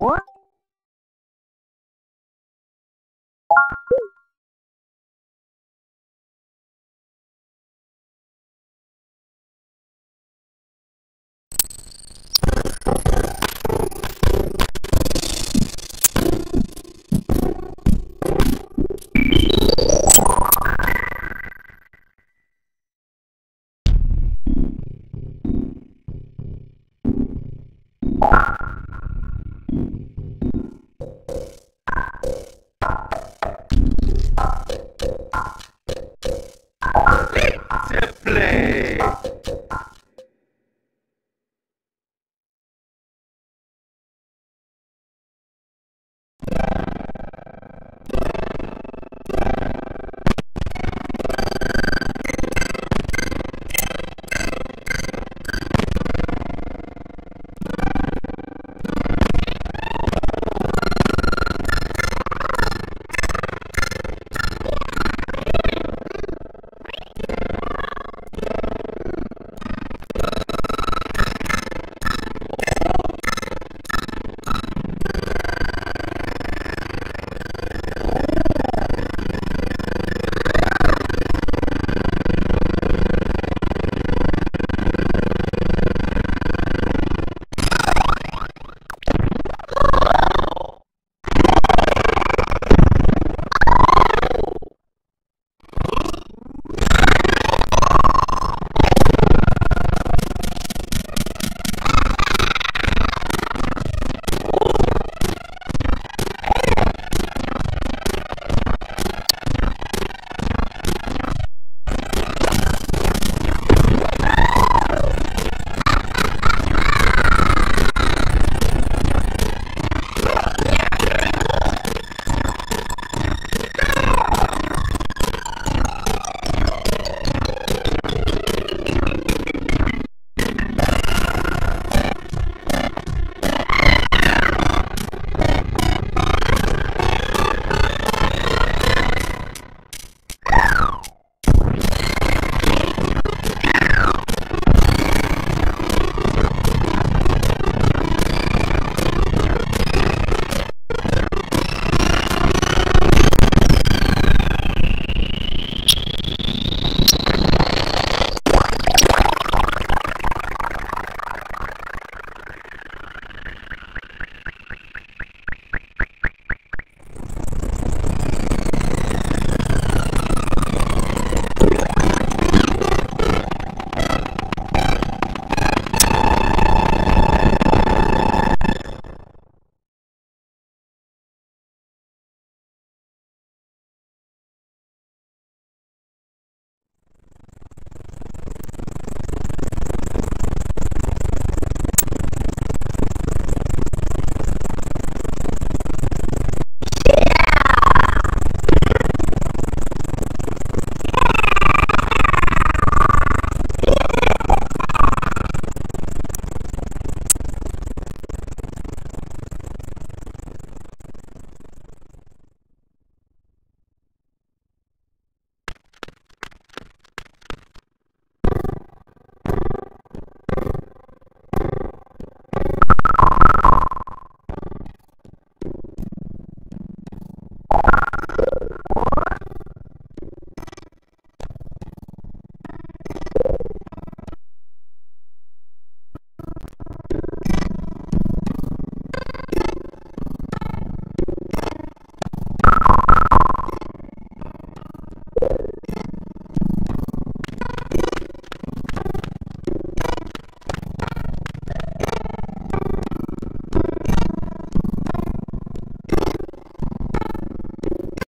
Let's play!